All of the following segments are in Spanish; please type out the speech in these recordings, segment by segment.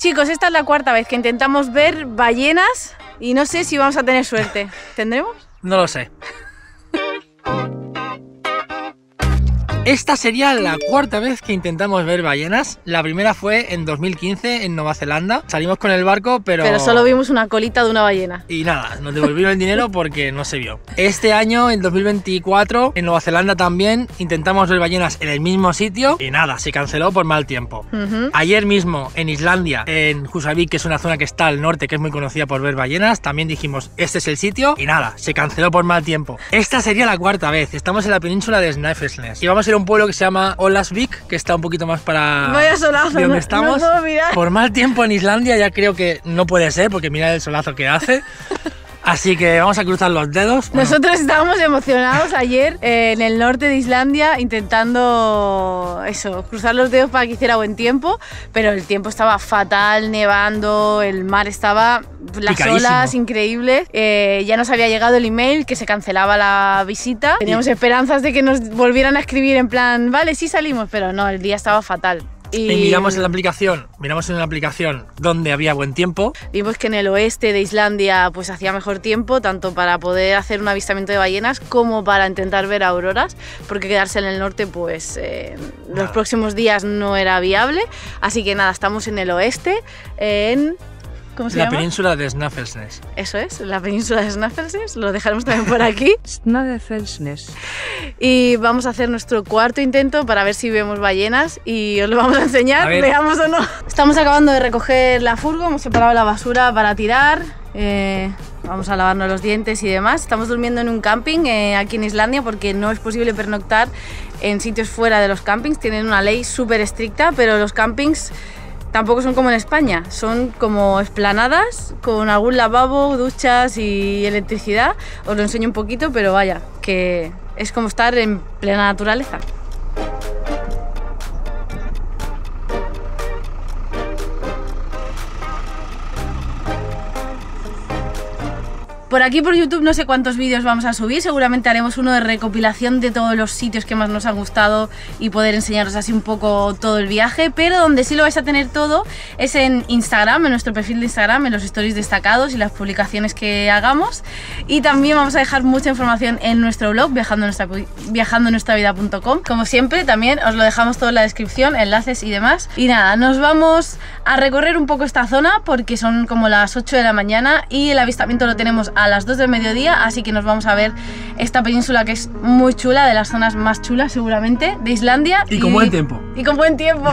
Chicos, esta es la cuarta vez que intentamos ver ballenas y no sé si vamos a tener suerte. ¿Tendremos? No lo sé. Esta sería la cuarta vez que intentamos ver ballenas. La primera fue en 2015 en Nueva Zelanda. Salimos con el barco, pero... Pero solo vimos una colita de una ballena. Y nada, nos devolvieron el dinero porque no se vio. Este año, en 2024, en Nueva Zelanda también intentamos ver ballenas en el mismo sitio y nada, se canceló por mal tiempo. Ayer mismo en Islandia, en Husavik, que es una zona que está al norte, que es muy conocida por ver ballenas, también dijimos, este es el sitio y nada, se canceló por mal tiempo. Esta sería la cuarta vez. Estamos en la península de Snæfellsnes y vamos a ir a un pueblo que se llama Olasvik, que está un poquito más para Vaya solazo, de no- donde no estamos. puedo mirar. Por mal tiempo en Islandia ya creo que no puede ser, porque mira el solazo que hace. Así que vamos a cruzar los dedos. Bueno, Nosotros estábamos emocionados ayer eh, en el norte de Islandia intentando eso, cruzar los dedos para que hiciera buen tiempo, pero el tiempo estaba fatal, nevando, el mar estaba, las Picadísimo. olas increíbles, eh, ya nos había llegado el email que se cancelaba la visita, teníamos esperanzas de que nos volvieran a escribir en plan, vale, sí salimos, pero no, el día estaba fatal. Y miramos en la aplicación, miramos en la aplicación donde había buen tiempo. Vimos que en el oeste de Islandia pues hacía mejor tiempo, tanto para poder hacer un avistamiento de ballenas como para intentar ver auroras, porque quedarse en el norte pues eh, los próximos días no era viable. Así que nada, estamos en el oeste, en... ¿Cómo se la llama? península de Snæfellsnes. Eso es, la península de Snæfellsnes, lo dejaremos también por aquí. Snæfellsnes. Y vamos a hacer nuestro cuarto intento para ver si vemos ballenas y os lo vamos a enseñar, A veamos o no. Estamos acabando de recoger la furgo, hemos separado la basura para tirar. eh, vamos a lavarnos los dientes y demás. Estamos durmiendo en un camping eh, aquí en Islandia porque no es posible pernoctar en sitios fuera de los campings. Tienen una ley súper estricta, pero los campings tampoco son como en España. Son como esplanadas con algún lavabo, duchas y electricidad. Os lo enseño un poquito, pero vaya, que es como estar en plena naturaleza. Por aquí por YouTube no sé cuántos vídeos vamos a subir, seguramente haremos uno de recopilación de todos los sitios que más nos han gustado y poder enseñaros así un poco todo el viaje, pero donde sí lo vais a tener todo es en Instagram, en nuestro perfil de Instagram, en los stories destacados y las publicaciones que hagamos y también vamos a dejar mucha información en nuestro blog viajando. Como siempre también os lo dejamos todo en la descripción, enlaces y demás. Y nada, nos vamos a recorrer un poco esta zona porque son como las 8 de la mañana y el avistamiento lo tenemos a las 2 del mediodía, así que nos vamos a ver esta península que es muy chula, de las zonas más chulas seguramente de Islandia. Y con buen tiempo. Y con buen tiempo.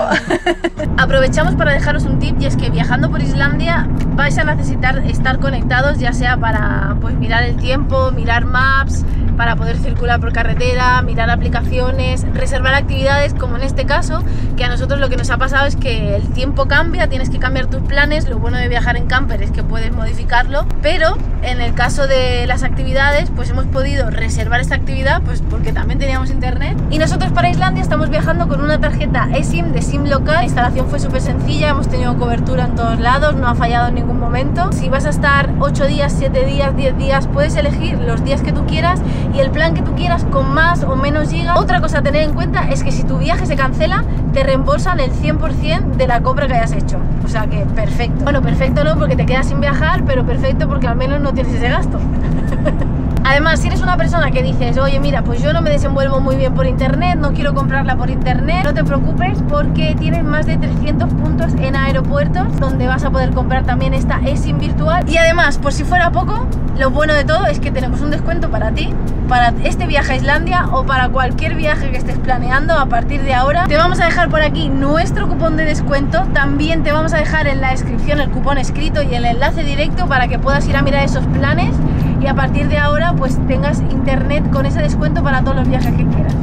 Aprovechamos para dejaros un tip y es que viajando por Islandia vais a necesitar estar conectados ya sea para pues, mirar el tiempo, mirar maps, para poder circular por carretera, mirar aplicaciones, reservar actividades como en este caso, que a nosotros lo que nos ha pasado es que el tiempo cambia, tienes que cambiar tus planes, lo bueno de viajar en camper es que puedes modificarlo, pero en el caso de las actividades pues hemos podido reservar esta actividad pues porque también teníamos internet y nosotros para Islandia estamos viajando con una tarjeta eSIM de SIM local, la instalación fue súper sencilla, hemos tenido cobertura en todos lados, no ha fallado en ningún momento, si vas a estar 8 días, 7 días, 10 días, puedes elegir los días que tú quieras y el plan que tú quieras con más o menos gigas. Otra cosa a tener en cuenta es que si tu viaje se cancela, te reembolsan el 100% de la compra que hayas hecho. O sea que perfecto. Bueno, perfecto no porque te quedas sin viajar, pero perfecto porque al menos no tienes ese gasto. Además, si eres una persona que dices, oye, mira, pues yo no me desenvuelvo muy bien por internet, no quiero comprarla por internet, no te preocupes porque tienes más de 300 puntos en aeropuertos donde vas a poder comprar también esta eSIM virtual. Y además, por si fuera poco, lo bueno de todo es que tenemos un descuento para ti, para este viaje a Islandia o para cualquier viaje que estés planeando a partir de ahora. Te vamos a dejar por aquí nuestro cupón de descuento, también te vamos a dejar en la descripción el cupón escrito y el enlace directo para que puedas ir a mirar esos planes y a partir de ahora pues tengas internet con ese descuento para todos los viajes que quieras.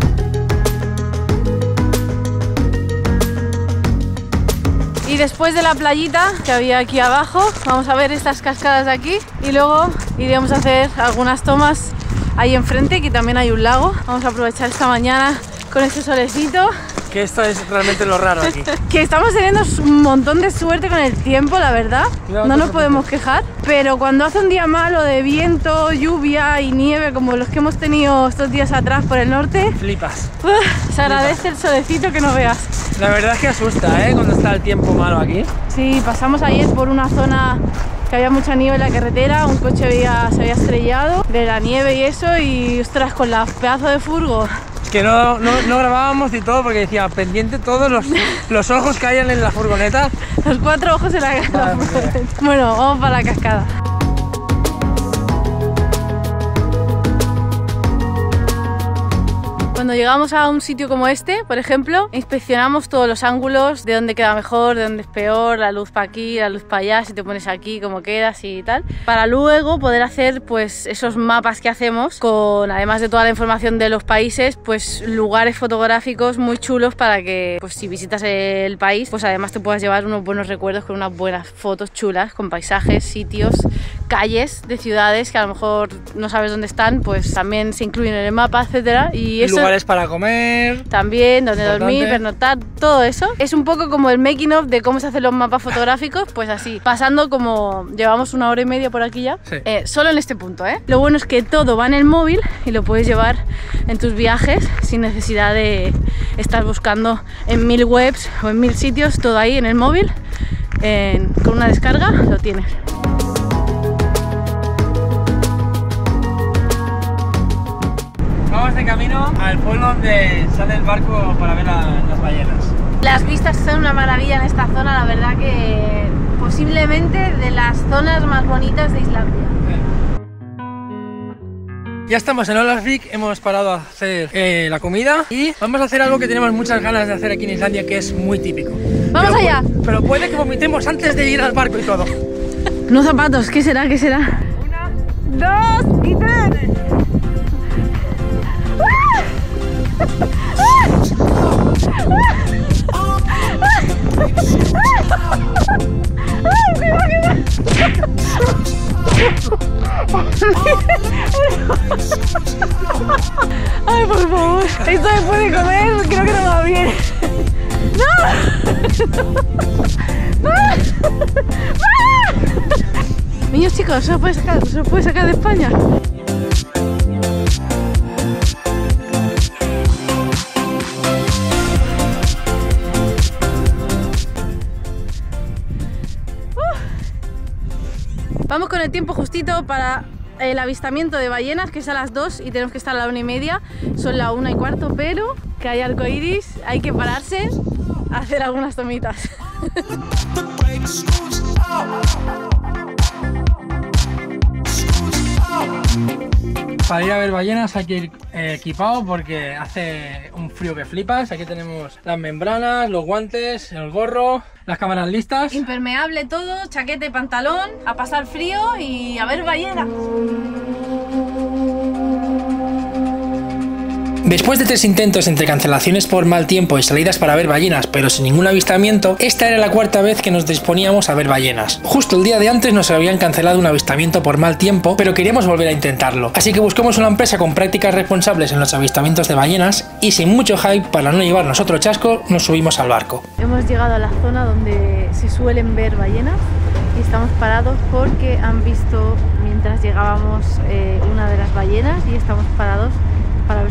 Y después de la playita que había aquí abajo, vamos a ver estas cascadas de aquí y luego iremos a hacer algunas tomas ahí enfrente, que también hay un lago. Vamos a aprovechar esta mañana con este solecito que esto es realmente lo raro aquí. que estamos teniendo un montón de suerte con el tiempo, la verdad. Cuidado no nos podemos quejar. Pero cuando hace un día malo de viento, lluvia y nieve, como los que hemos tenido estos días atrás por el norte, Flipas. se agradece el solecito que no veas. La verdad es que asusta, ¿eh? Cuando está el tiempo malo aquí. Sí, pasamos ayer por una zona que había mucha nieve en la carretera, un coche había- se había estrellado de la nieve y eso, y ostras, con la pedazo de furgo. Que no, no, no grabábamos y todo porque decía pendiente todos los, los ojos que hayan en la furgoneta. Los cuatro ojos en la. Madre mía. Bueno, vamos para la cascada. Cuando llegamos a un sitio como este, por ejemplo, inspeccionamos todos los ángulos, de dónde queda mejor, de dónde es peor, la luz para aquí, la luz para allá, si te pones aquí, cómo quedas y tal, para luego poder hacer pues esos mapas que hacemos con además de toda la información de los países, pues lugares fotográficos muy chulos para que pues si visitas el país, pues además te puedas llevar unos buenos recuerdos con unas buenas fotos chulas con paisajes, sitios, calles de ciudades que a lo mejor no sabes dónde están, pues también se incluyen en el mapa, etcétera, y eso Lugares para comer. también, donde Importante. dormir, pernoctar, todo eso. Es un poco como el making of de cómo se hacen los mapas fotográficos, pues así, pasando como llevamos una hora y media por aquí ya, Sí. eh, solo en este punto, ¿eh? Lo bueno es que todo va en el móvil y lo puedes llevar en tus viajes sin necesidad de estar buscando en mil webs o en mil sitios, todo ahí en el móvil, en- con una descarga lo tienes. Vamos de camino al pueblo donde sale el barco para ver a- las ballenas. Las vistas son una maravilla en esta zona, la verdad que posiblemente de las zonas más bonitas de Islandia. Ya estamos en Olavik, hemos parado a hacer eh, la comida y vamos a hacer algo que tenemos muchas ganas de hacer aquí en Islandia que es muy típico. ¡Vamos Pero allá! Pero puede que vomitemos antes de ir al barco y todo. No zapatos, ¿qué será? ¿Qué será? Una, Dos y tres. Ay, por favor. Esto después de comer creo que no va bien. Niños chicos, ¿se os puede sacar, se puede sacar de España? Vamos con el tiempo justito para el avistamiento de ballenas, que es a las 2 y tenemos que estar a la una y media. Son la una y cuarto, pero que hay arco iris, hay que pararse a hacer algunas tomitas. Para ir a ver ballenas hay que ir eh, equipado porque hace un frío que flipas. Aquí tenemos las membranas, los guantes, el gorro, las cámaras listas. Impermeable todo, chaqueta y pantalón, a pasar frío y a ver ballenas. Después de tres intentos entre cancelaciones por mal tiempo y salidas para ver ballenas, pero sin ningún avistamiento, esta era la cuarta vez que nos disponíamos a ver ballenas. Justo el día de antes nos habían cancelado un avistamiento por mal tiempo, pero queríamos volver a intentarlo. Así que buscamos una empresa con prácticas responsables en los avistamientos de ballenas y sin mucho hype para no llevarnos otro chasco, nos subimos al barco. Hemos llegado a la zona donde se suelen ver ballenas y estamos parados porque han visto mientras llegábamos eh, una de las ballenas y estamos parados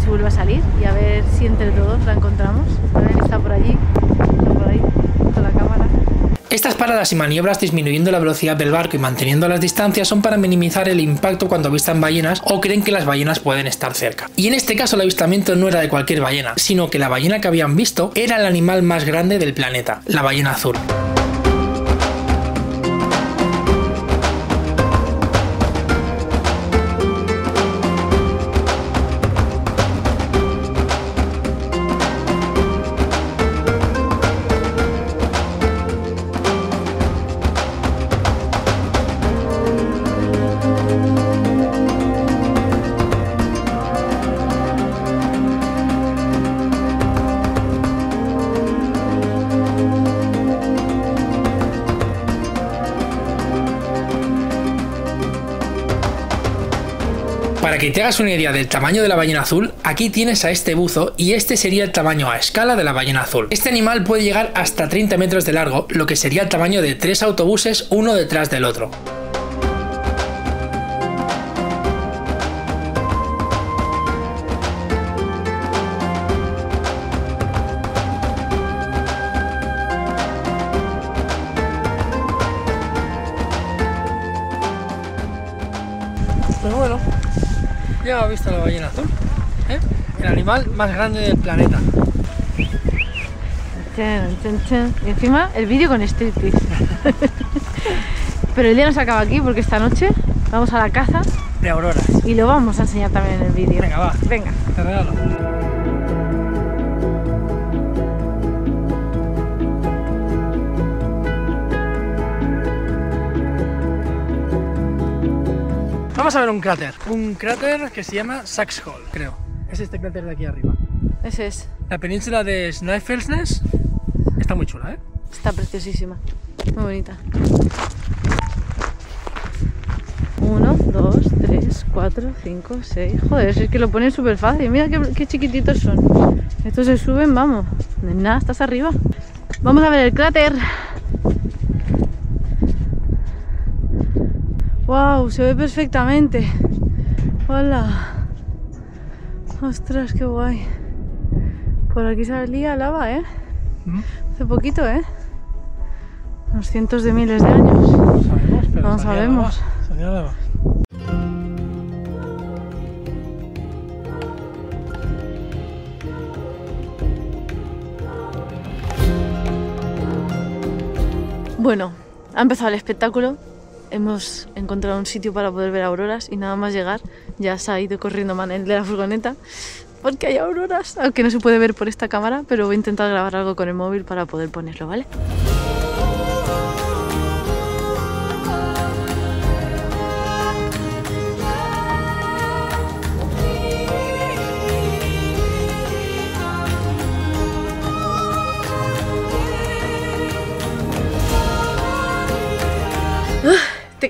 si a salir y a ver si entre todos la encontramos. A ver, está por allí, está por ahí, con la cámara. Estas paradas y maniobras disminuyendo la velocidad del barco y manteniendo las distancias son para minimizar el impacto cuando avistan ballenas o creen que las ballenas pueden estar cerca. Y en este caso el avistamiento no era de cualquier ballena, sino que la ballena que habían visto era el animal más grande del planeta, la ballena azul. Que te hagas una idea del tamaño de la ballena azul, aquí tienes a este buzo y este sería el tamaño a escala de la ballena azul. Este animal puede llegar hasta 30 metros de largo, lo que sería el tamaño de tres autobuses uno detrás del otro. Visto la ballena azul. ¿eh? El animal más grande del planeta. Y encima el vídeo con striptease. Pero el día no se acaba aquí porque esta noche vamos a la caza De auroras. y lo vamos a enseñar también en el vídeo. Venga, va. Venga. Te regalo. Vamos a ver un cráter. Un cráter que se llama Saxhole, creo. Es este cráter de aquí arriba. Ese es. La península de Snæfellsnes está muy chula, ¿eh? Está preciosísima. Muy bonita. Uno, dos, tres, cuatro, cinco, seis. Joder, es que lo ponen súper fácil. Mira qué, qué chiquititos son. Estos se suben, vamos. De nada, estás arriba. Vamos a ver el cráter. Wow, se ve perfectamente. Hola. Ostras, qué guay. Por aquí salía lava, ¿eh? Mm, Hace poquito, ¿eh? Unos cientos de miles de años. No sabemos, pero No salía sabemos. lava, salía lava. Bueno, ha empezado el espectáculo. Hemos encontrado un sitio para poder ver auroras y nada más llegar ya se ha ido corriendo Manel de la furgoneta porque hay auroras, aunque no se puede ver por esta cámara, pero voy a intentar grabar algo con el móvil para poder ponerlo, ¿vale?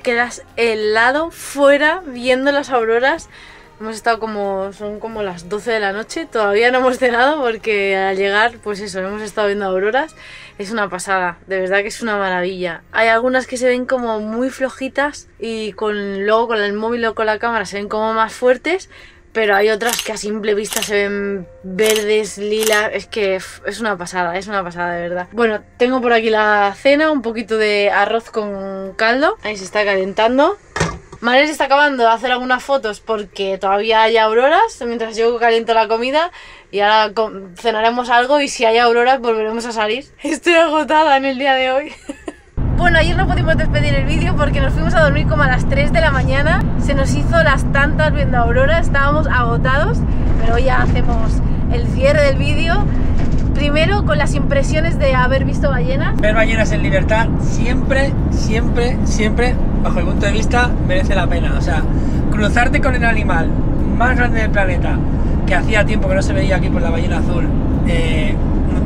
Quedas helado fuera viendo las auroras. Hemos estado como, son como las 12 de la noche, todavía no hemos cenado porque al llegar, pues eso, hemos estado viendo auroras. Es una pasada, de verdad que es una maravilla. Hay algunas que se ven como muy flojitas y con, luego con el móvil o con la cámara se ven como más fuertes, pero hay otras que a simple vista se ven verdes, lilas, es que es una pasada, es una pasada de verdad. Bueno, tengo por aquí la cena, un poquito de arroz con caldo, ahí se está calentando. Manel se está acabando de hacer algunas fotos porque todavía hay auroras, mientras yo caliento la comida y ahora cenaremos algo y si hay auroras volveremos a salir. Estoy agotada en el día de hoy. Bueno, ayer no pudimos despedir el vídeo porque nos fuimos a dormir como a las 3 de la mañana. Se nos hizo las tantas viendo aurora, estábamos agotados, pero hoy ya hacemos el cierre del vídeo. Primero con las impresiones de haber visto ballenas. Ver ballenas en libertad siempre, siempre, siempre, bajo el punto de vista, merece la pena. O sea, cruzarte con el animal más grande del planeta, que hacía tiempo que no se veía aquí por la ballena azul, eh,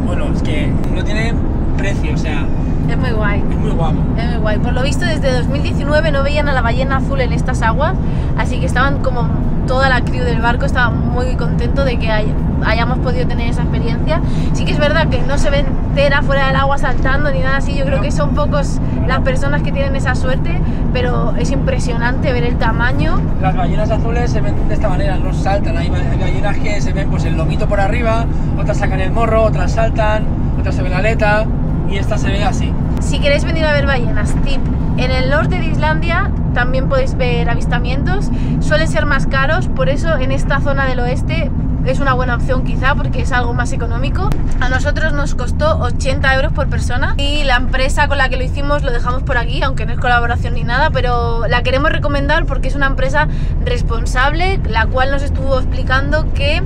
bueno, es que no tiene precio, o sea, Es muy guay. es muy guapo. Es muy guay. Por lo visto, desde 2019 no veían a la ballena azul en estas aguas, así que estaban como toda la crew del barco estaba muy contento de que hay- hayamos podido tener esa experiencia. Sí que es verdad que no se ve entera fuera del agua saltando ni nada así. Yo creo que son pocos las personas que tienen esa suerte, pero es impresionante ver el tamaño. Las ballenas azules se ven de esta manera, no saltan. Hay ballenas que se ven pues el lomito por arriba, otras sacan el morro, otras saltan, otras se ven la aleta y esta se ve así. Si queréis venir a ver ballenas, tip, en el norte de Islandia también podéis ver avistamientos, suelen ser más caros, por eso en esta zona del oeste es una buena opción quizá porque es algo más económico. A nosotros nos costó 80 euros por persona y la empresa con la que lo hicimos lo dejamos por aquí, aunque no es colaboración ni nada, pero la queremos recomendar porque es una empresa responsable, la cual nos estuvo explicando que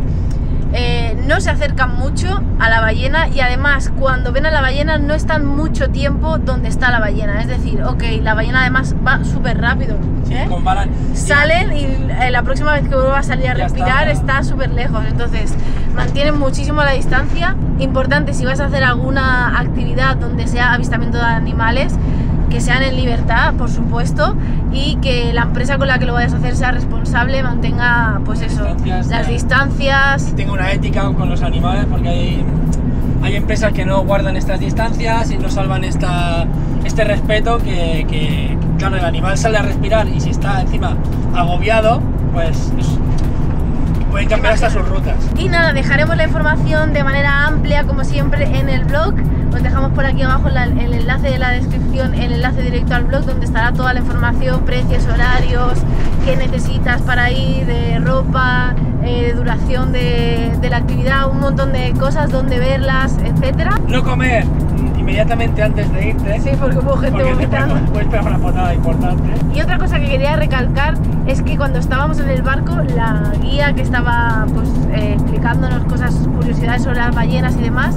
eh, no se acercan mucho a la ballena y además cuando ven a la ballena no están mucho tiempo donde está la ballena. Es decir, ok, la ballena además va súper rápido. ¿eh? Comparan. Salen y eh, la próxima vez que vuelva a salir a respirar está súper lejos. Entonces mantienen muchísimo la distancia. Importante si vas a hacer alguna actividad donde sea avistamiento de animales que sean en libertad, por supuesto, y que la empresa con la que lo vayas a hacer sea responsable, mantenga pues eso, Distancias, las distancias. tenga una ética con los animales porque hay, hay empresas que no guardan estas distancias y no salvan esta, este respeto que, que, claro, el animal sale a respirar y si está encima agobiado, pues es- pueden cambiar hasta sus rutas. Y nada, dejaremos la información de manera amplia, como siempre, en el blog. Os dejamos por aquí abajo la- el enlace de la descripción, el enlace directo al blog, donde estará toda la información, precios, horarios, qué necesitas para ir, de ropa, eh, duración de, de la actividad, un montón de cosas, donde verlas, etcétera. No comer inmediatamente antes de irte, Sí, porque hubo gente porque vomitando. una importante. Y otra cosa que quería recalcar es que cuando estábamos en el barco, la guía que estaba pues, eh, explicándonos cosas, curiosidades sobre las ballenas y demás,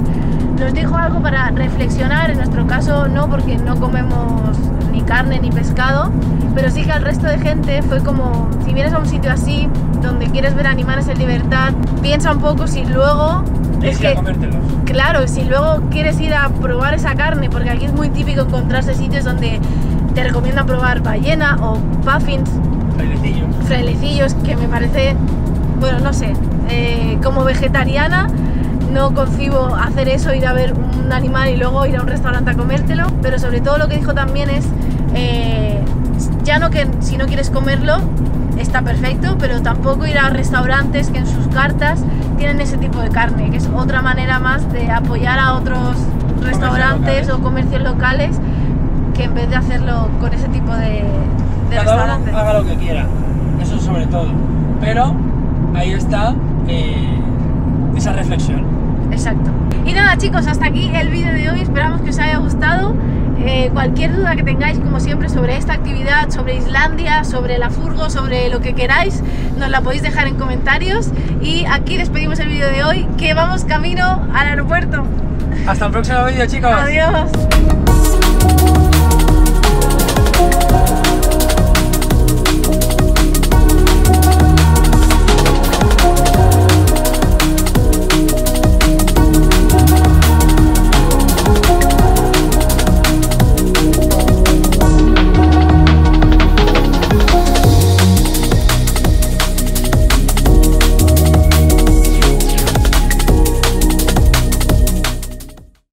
nos dijo algo para reflexionar. En nuestro caso, no, porque no comemos ni carne ni pescado, pero sí que al resto de gente fue como: si vienes a un sitio así, donde quieres ver animales en libertad, piensa un poco si luego. Tienes Es que a comértelos. Claro, si luego quieres ir a probar esa carne, porque aquí es muy típico encontrarse sitios donde te recomiendan probar ballena o puffins, Bailecillos. frailecillos, que me parece, bueno, no sé, eh, como vegetariana no concibo hacer eso, ir a ver un animal y luego ir a un restaurante a comértelo, pero sobre todo lo que dijo también es, eh, ya no que si no quieres comerlo, está perfecto, pero tampoco ir a restaurantes que en sus cartas tienen ese tipo de carne, que es otra manera más de apoyar a otros restaurantes o comercios locales que en vez de hacerlo con ese tipo de, de Cada restaurantes. uno haga lo que quiera, eso sobre todo. Pero ahí está eh, esa reflexión. Exacto. Y nada chicos, hasta aquí el vídeo de hoy, esperamos que os haya gustado. Eh, cualquier duda que tengáis, como siempre, sobre esta actividad, sobre Islandia, sobre la furgo, sobre lo que queráis, nos la podéis dejar en comentarios. Y aquí despedimos el vídeo de hoy, que vamos camino al aeropuerto. Hasta el próximo vídeo, chicos. Adiós.